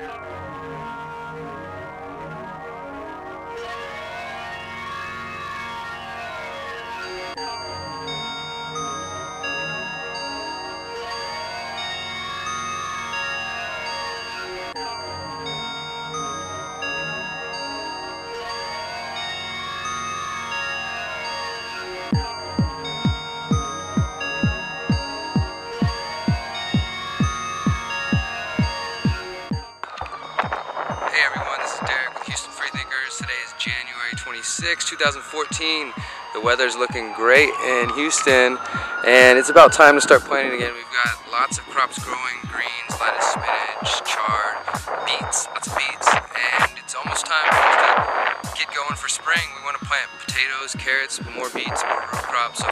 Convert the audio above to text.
Hey 6, 2014. The weather's looking great in Houston, and it's about time to start planting again. We've got lots of crops growing, greens, lettuce, spinach, chard, beets, lots of beets, and it's almost time for us to get going for spring. We want to plant potatoes, carrots, more beets, more root crops, so